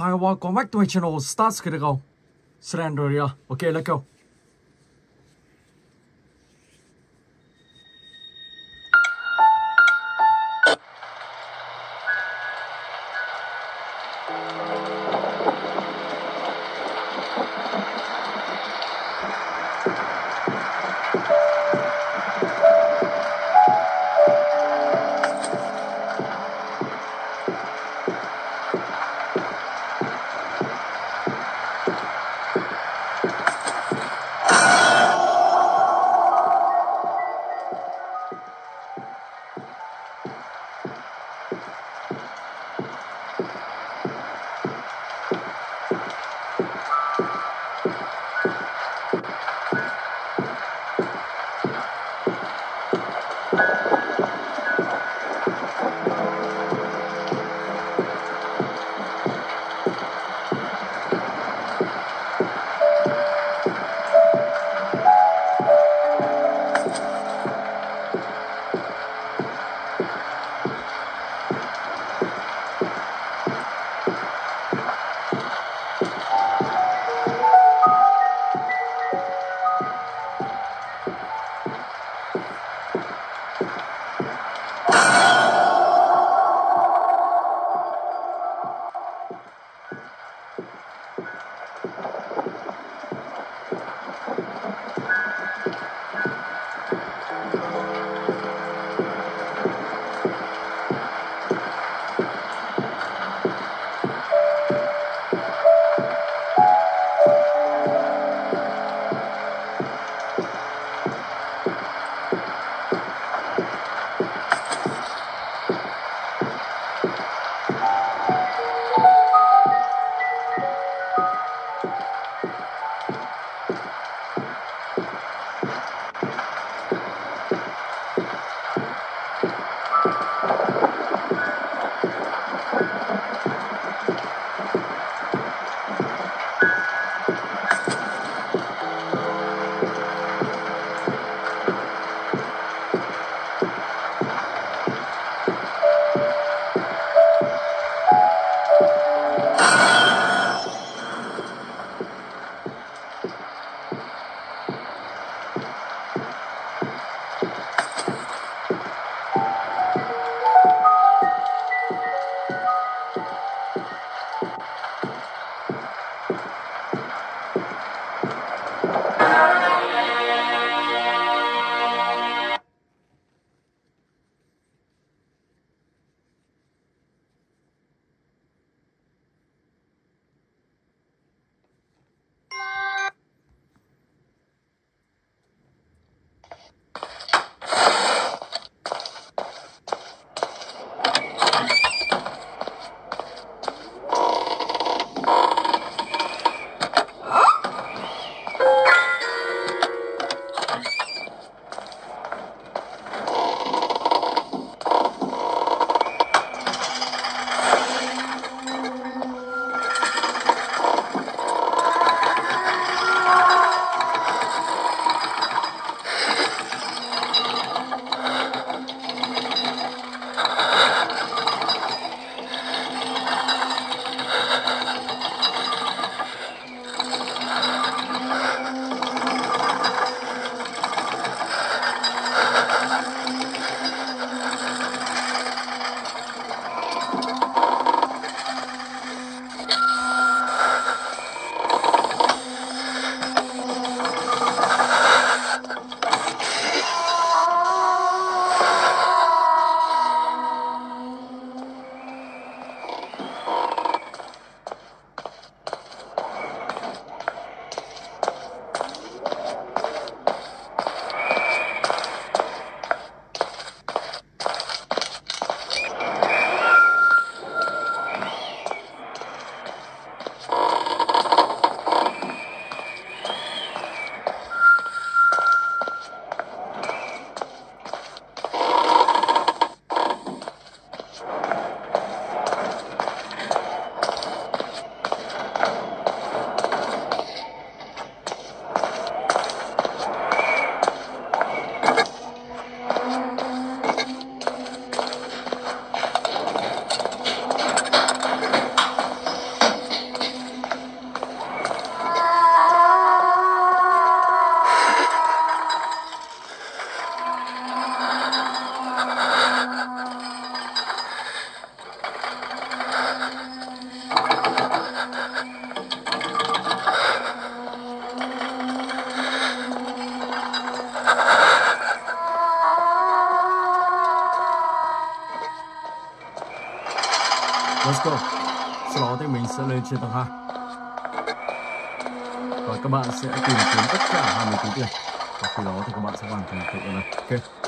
Hi welcome back to my channel, Stars Critical. Sren Okay, let's go. Let's go. Sau đó thì mình sẽ lên trên tầng 2 và các bạn sẽ tìm kiếm tất cả 20 túi tiền. Và khi đó thì các bạn sẽ hoàn thành tự vụ này. Ok.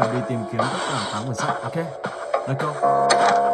Phải đi tìm kiếm tất cả 8 quyển sách. Ok, let's go.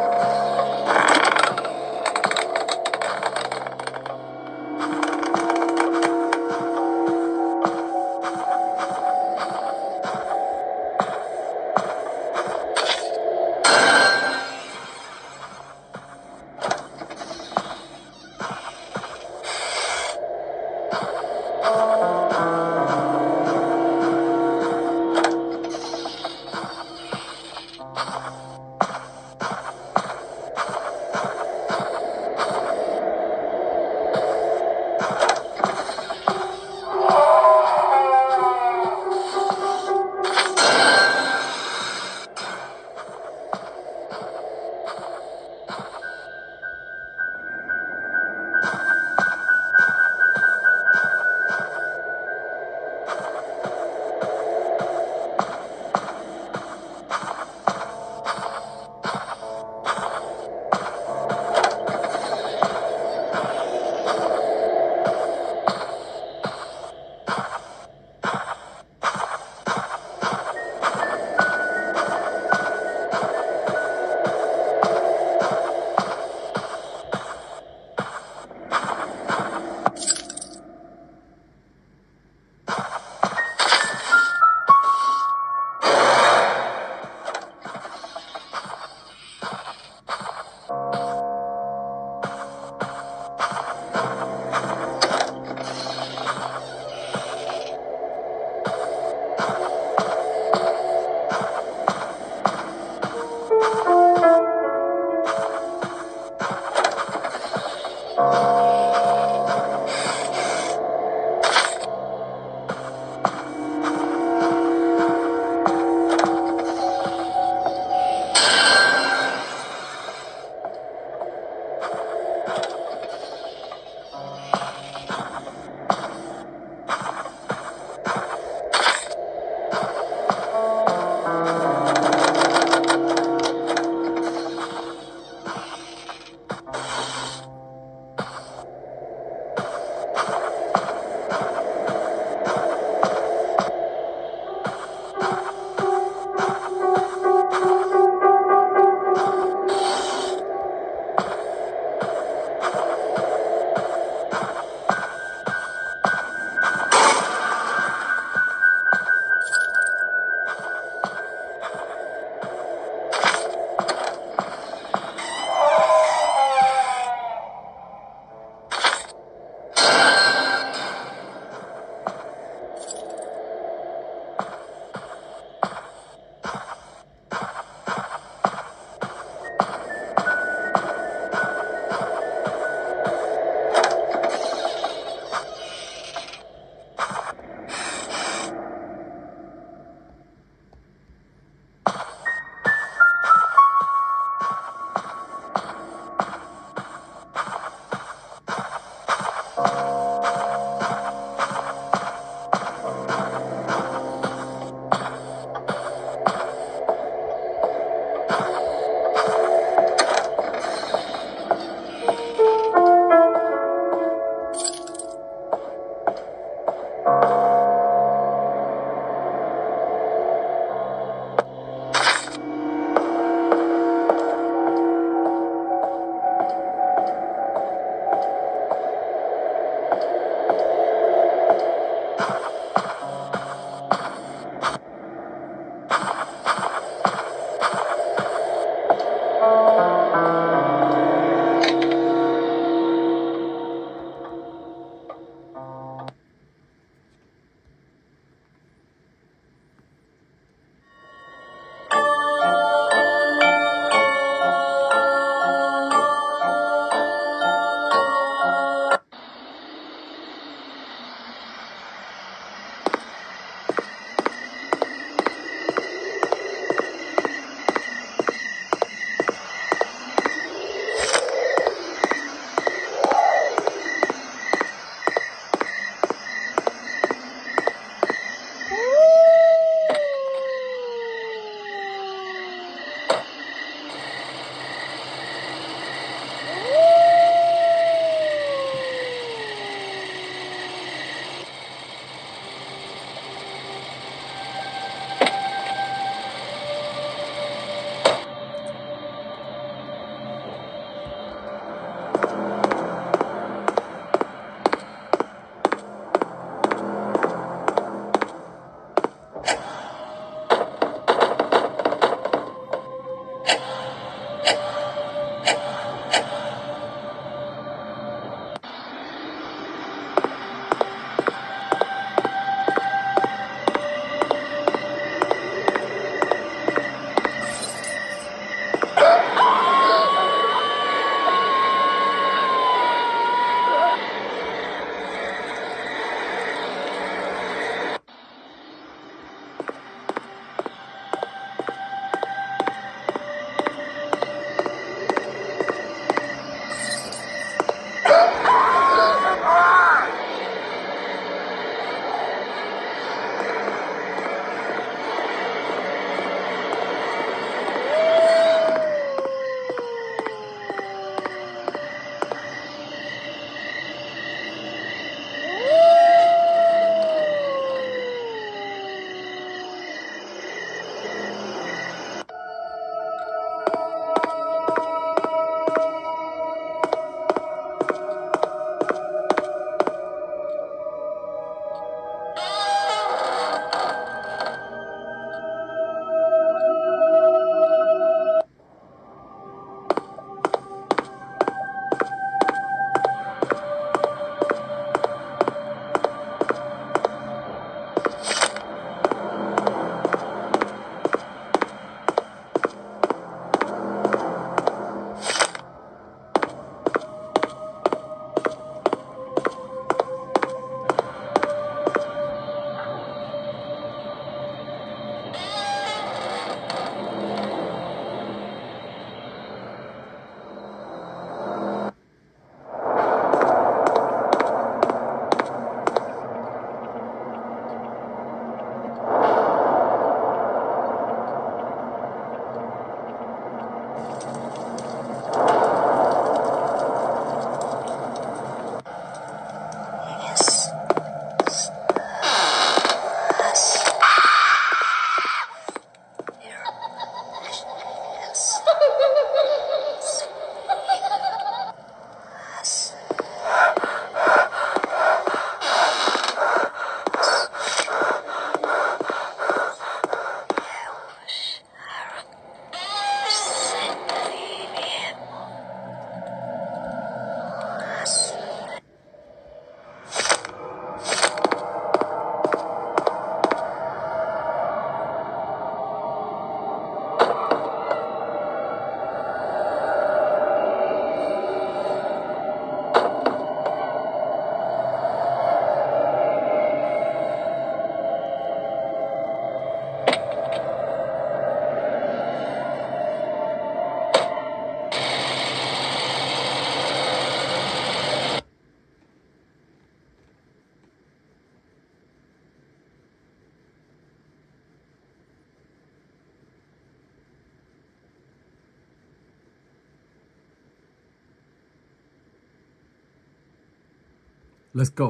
Let's go.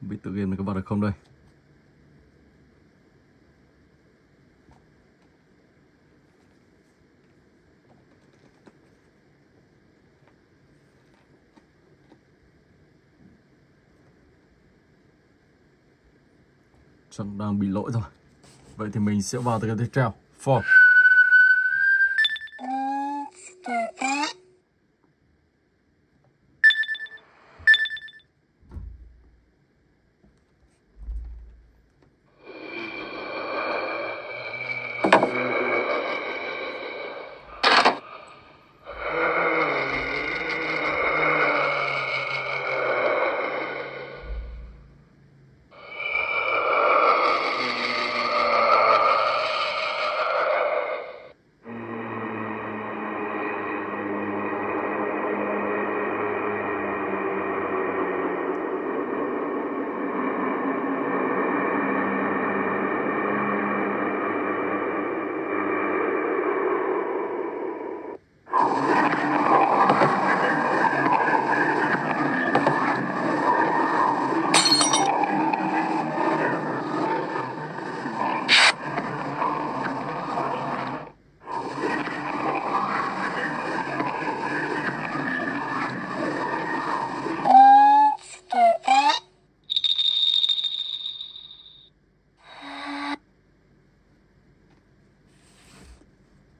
Không biết tự game này có vào được không đây. Chẳng đang bị lỗi rồi. Vậy thì mình sẽ vào từ cái tiếp theo. 4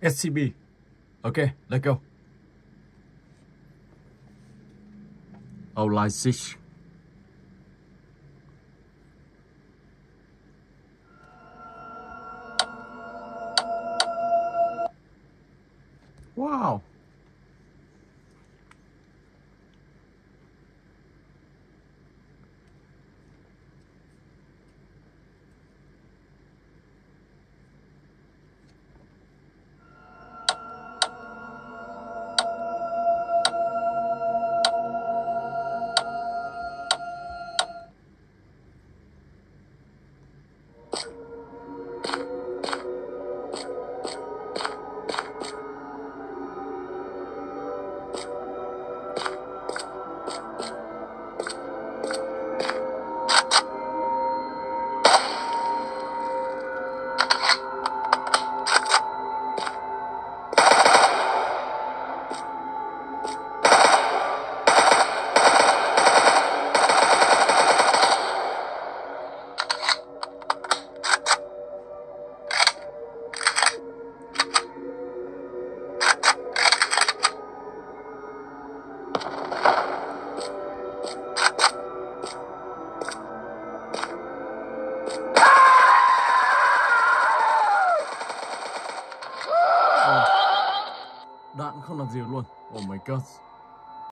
SCB. Okay, let go. Oh, Leipzig. Wow.